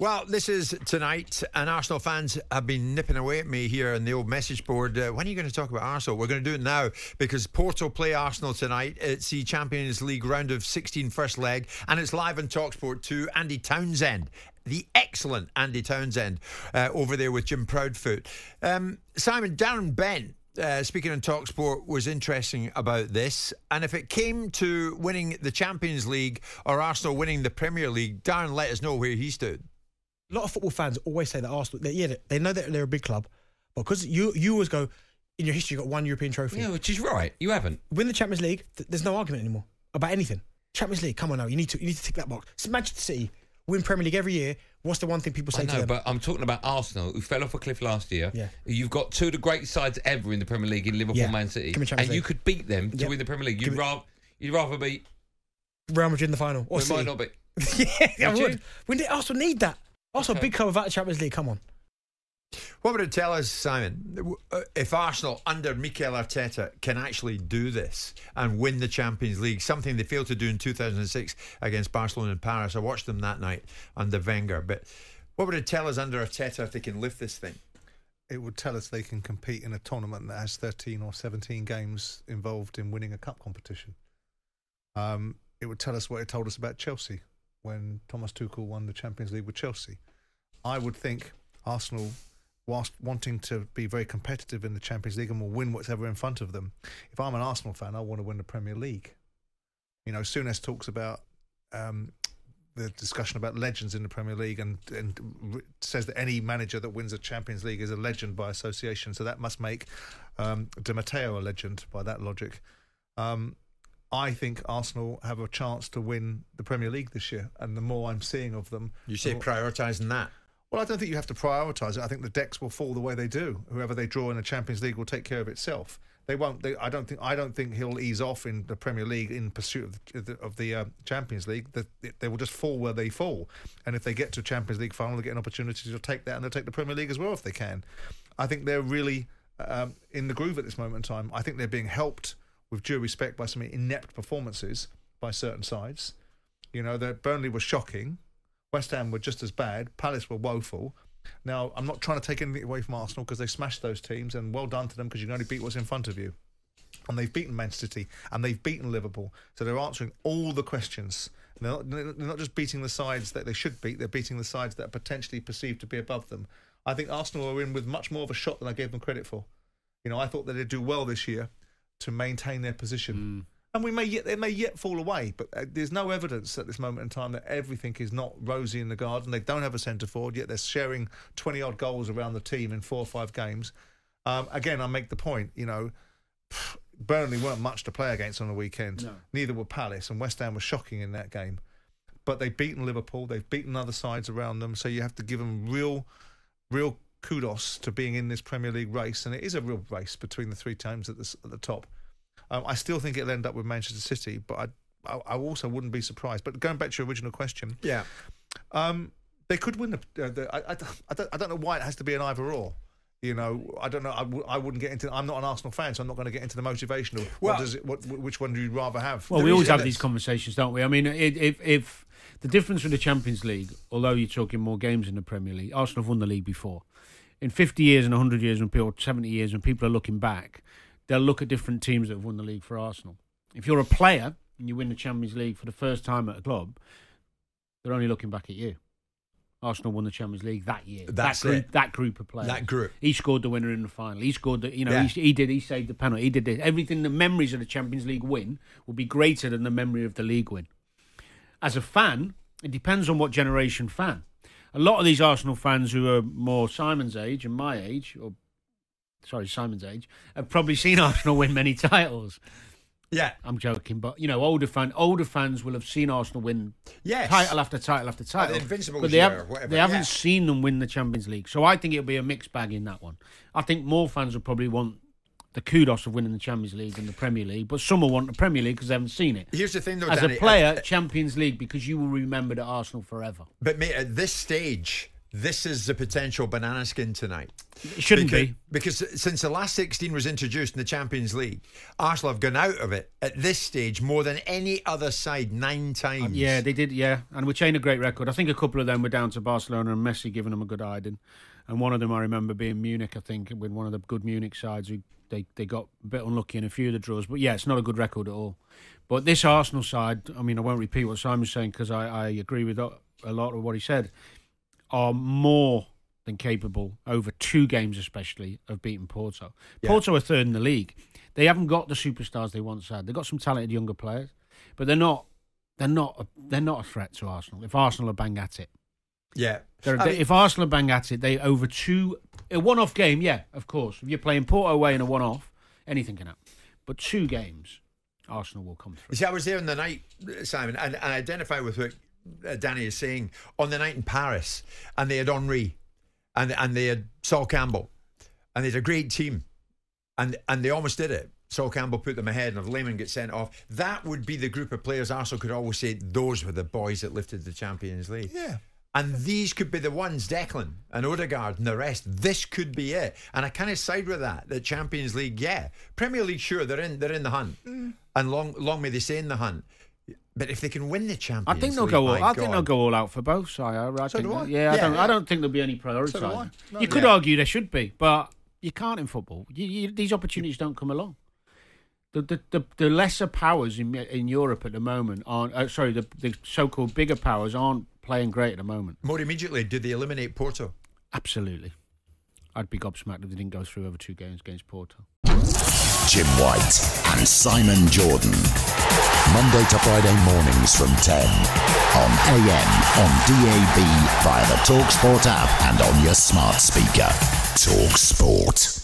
Well, this is tonight, and Arsenal fans have been nipping away at me here on the old message board. Uh, when are you going to talk about Arsenal? We're going to do it now because Porto play Arsenal tonight. It's the Champions League round of 16 first leg, and it's live on Talksport 2. Andy Townsend, the excellent Andy Townsend, uh, over there with Jim Proudfoot. Um, Simon, Darren Bent uh, speaking on Talksport was interesting about this. And if it came to winning the Champions League or Arsenal winning the Premier League, Darren let us know where he stood a lot of football fans always say that Arsenal, they, yeah, they know that they're a big club, but because you you always go in your history, you got one European trophy. Yeah, which is right. You haven't. Win the Champions League. Th- there's no argument anymore about anything. Champions League. Come on now, you need to you need to tick that box. So Manchester City win Premier League every year. What's the one thing people say I know, to them? but I'm talking about Arsenal, who fell off a cliff last year. Yeah. You've got two of the greatest sides ever in the Premier League in Liverpool, Yeah. Man City, and Champions you could beat them to Yep. win the Premier League. You'd rather you'd rather beat. Real Madrid in the final. Or it might not be. yeah, I Would would. We need, Arsenal need that. Arsenal, a Okay. big club without the Champions League. Come on. What would it tell us, Simon, uh, if Arsenal under Mikel Arteta can actually do this and win the Champions League, something they failed to do in 2006 against Barcelona and Paris? I watched them that night under Wenger. But what would it tell us under Arteta if they can lift this thing? it would tell us they can compete in a tournament that has 13 or 17 games involved in winning a cup competition. Um, it would tell us what it told us about Chelsea when Thomas Tuchel won the Champions League with Chelsea. I would think Arsenal, whilst wanting to be very competitive in the Champions League and will win whatever in front of them, if I'm an Arsenal fan, I want to win the Premier League. You know, Souness talks about um, the discussion about legends in the Premier League and, and says that any manager that wins a Champions League is a legend by association. So that must make um, Di Matteo a legend by that logic. Um, I think Arsenal have a chance to win the Premier League this year, and the more I'm seeing of them, You say more- prioritising that. well, I don't think you have to prioritise it. I think the decks will fall the way they do. Whoever they draw in the Champions League will take care of itself. They won't. They, I don't think. I don't think he'll ease off in the Premier League in pursuit of the, of the, uh, Champions League. That they will just fall where they fall. And if they get to a Champions League final, they get an opportunity to take that, and they'll take the Premier League as well if they can. I think they're really um, in the groove at this moment in time. I think they're being helped, with due respect, by some inept performances by certain sides. You know, that Burnley was shocking. West Ham were just as bad. Palace were woeful. Now, I'm not trying to take anything away from Arsenal because they smashed those teams, and well done to them because you can only beat what's in front of you. And they've beaten Man City and they've beaten Liverpool. So they're answering all the questions. They're not, they're not just beating the sides that they should beat, they're beating the sides that are potentially perceived to be above them. I think Arsenal are in with much more of a shot than I gave them credit for. You know, I thought that they'd do well this year to maintain their position. And we may yet they may yet fall away, but uh, there's no evidence at this moment in time that everything is not rosy in the garden. They don't have a centre forward yet. They're sharing twenty odd goals around the team in four or five games. Um, again, I make the point. You know, Burnley weren't much to play against on the weekend. Neither were Palace, and West Ham was shocking in that game. But they've beaten Liverpool. They've beaten other sides around them. So you have to give them real, real kudos to being in this Premier League race, and it is a real race between the three teams at the at the top. Um, I still think it'll end up with Manchester City, but I, I, I also wouldn't be surprised. But going back to your original question, Yeah. um, they could win the. Uh, the I, I, I, don't, I don't know why it has to be an either or. You know, I don't know. I, w- I wouldn't get into. I'm not an Arsenal fan, so I'm not going to get into the motivation of Well- what does it. What, which one do you rather have? Well, The we always have that- these conversations, don't we? I mean, it, if if the difference with the Champions League, although you're talking more games in the Premier League, Arsenal have won the league before. In 50 years and 100 years, when people, 70 years, when people are looking back, they'll look at different teams that have won the league for Arsenal. If you're a player and you win the Champions League for the first time at a club, they're only looking back at you. Arsenal won the Champions League that year. That's that group, it. That group of players. That group. He scored the winner in the final. He scored the, you know, Yeah. he, he did, he saved the penalty. He did this. Everything, the memories of the Champions League win will be greater than the memory of the league win. As a fan, it depends on what generation fan. A lot of these Arsenal fans who are more Simon's age and my age, or sorry, Simon's age, have probably seen Arsenal win many titles. Yeah. I'm joking, but you know, older fan, older fans will have seen Arsenal win Yes. title after title after title. Invincibles but they, have, or whatever, they haven't seen them win the Champions League. So I think it'll be a mixed bag in that one. I think more fans will probably want the kudos of winning the Champions League and the Premier League, but some will want the Premier League because they haven't seen it. Here's the thing, though, As Danny, a player, uh, uh, Champions League because you will remember the Arsenal forever. But mate, at this stage, this is the potential banana skin tonight. It shouldn't because, be. because since the last 16 was introduced in the Champions League, Arsenal have gone out of it at this stage more than any other side nine times. Yeah, they did. Yeah, and which ain't a great record. I think a couple of them were down to Barcelona and Messi giving them a good hiding, and one of them I remember being Munich. I think with one of the good Munich sides who they they got a bit unlucky in a few of the draws. But yeah, it's not a good record at all. But this Arsenal side, I mean, I won't repeat what Simon's saying because I, I agree with a lot of what he said, are more than capable over two games, especially of beating Porto. Porto are third in the league. They haven't got the superstars they once had. They've got some talented younger players, but they're not. They're not. A, they're not a threat to Arsenal. If Arsenal are bang at it, Yeah. I mean- if Arsenal are bang at it, they over two a one-off game. Yeah, of course. If you're playing Porto away in a one-off, anything can happen. But two games, Arsenal will come through. see, I was there on the night, Simon, and, and I identify with what uh, Danny is saying on the night in Paris, and they had Henry, and and they had Sol Campbell, and they had a great team, and and they almost did it. Sol Campbell put them ahead, and if Lehmann gets sent off, that would be the group of players Arsenal could always say those were the boys that lifted the Champions League. Yeah. And these could be the ones, Declan and Odegaard and the rest. This could be it. And I kind of side with that. The Champions League, yeah. Premier League, sure, they're in they're in the hunt. Mm. And long long may they stay in the hunt. But if they can win the Champions, I think they'll League, go. All, my I think they'll go all out for both. So I, I So think, do I. Yeah, I don't. yeah. I don't think there'll be any priority. So do I. No, you could yeah. argue there should be, but you can't in football. You, you, these opportunities don't come along. The, the, the, the lesser powers in in Europe at the moment aren't. Uh, sorry, the, the so-called bigger powers aren't playing great at the moment. More immediately, do they eliminate Porto? Absolutely, I'd be gobsmacked if they didn't go through over two games against Porto. Jim White and Simon Jordan. Monday to Friday mornings from 10 on AM, on DAB, via the Talksport app, and on your smart speaker. Talksport.